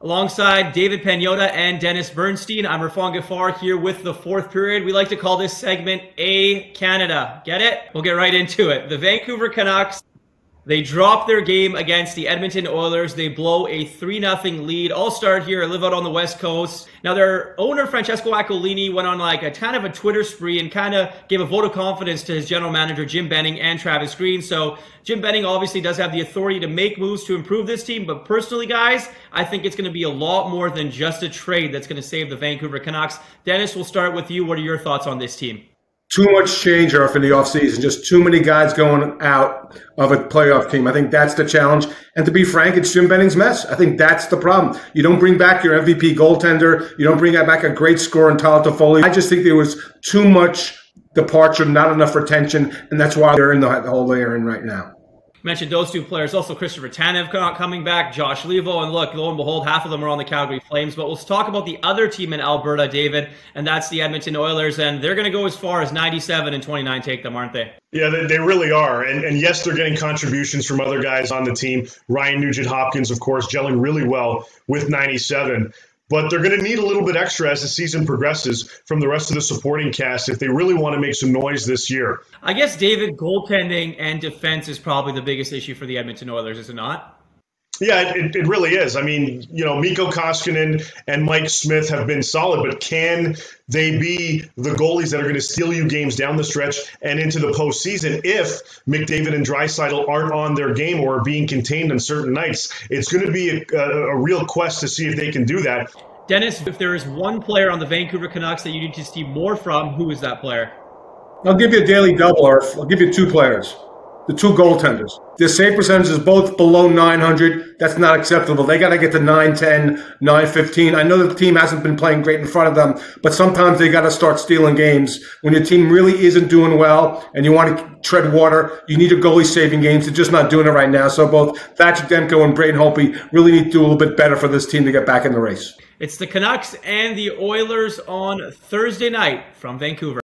Alongside David Pagnotta and Dennis Bernstein, I'm Irfaan Gaffar here with the fourth period. We like to call this segment A Canada. Get it? We'll get right into it. The Vancouver Canucks they drop their game against the Edmonton Oilers. They blow a 3 0 lead. All start here, I live out on the West Coast. Now, their owner, Francesco Aquilini, went on like a kind of a Twitter spree and kind of gave a vote of confidence to his general manager, Jim Benning, and Travis Green. So, Jim Benning obviously does have the authority to make moves to improve this team. But personally, guys, I think it's going to be a lot more than just a trade that's going to save the Vancouver Canucks. Dennis, we'll start with you. What are your thoughts on this team? Too much change off in the offseason, just too many guys going out of a playoff team. I think that's the challenge. And to be frank, it's Jim Benning's mess. I think that's the problem. You don't bring back your MVP goaltender. You don't bring back a great scorer in Tyler Toffoli. I just think there was too much departure, not enough retention, and that's why they're in the hole they're in right now mentioned those two players. Also, Christopher Tanev coming back, Josh Leivo, and look, lo and behold, half of them are on the Calgary Flames. But let's talk about the other team in Alberta, David, and that's the Edmonton Oilers. And they're going to go as far as 97 and 29 take them, aren't they? Yeah, they, they really are. And, and yes, they're getting contributions from other guys on the team. Ryan Nugent Hopkins, of course, gelling really well with 97 but they're going to need a little bit extra as the season progresses from the rest of the supporting cast if they really want to make some noise this year. I guess David goaltending and defense is probably the biggest issue for the Edmonton Oilers, is it not? Yeah, it, it really is. I mean, you know, Mikko Koskinen and Mike Smith have been solid, but can they be the goalies that are going to steal you games down the stretch and into the postseason if McDavid and Draisaitl aren't on their game or are being contained on certain nights? It's going to be a, a, a real quest to see if they can do that. Dennis, if there is one player on the Vancouver Canucks that you need to see more from, who is that player? I'll give you a daily double, or I'll give you two players the two goaltenders. Their save percentage is both below 900. That's not acceptable. They got to get to 910, 915. I know the team hasn't been playing great in front of them, but sometimes they got to start stealing games. When your team really isn't doing well and you want to tread water, you need a goalie saving games. They're just not doing it right now. So both Thatcher Demko and Braden Holtby really need to do a little bit better for this team to get back in the race. It's the Canucks and the Oilers on Thursday night from Vancouver.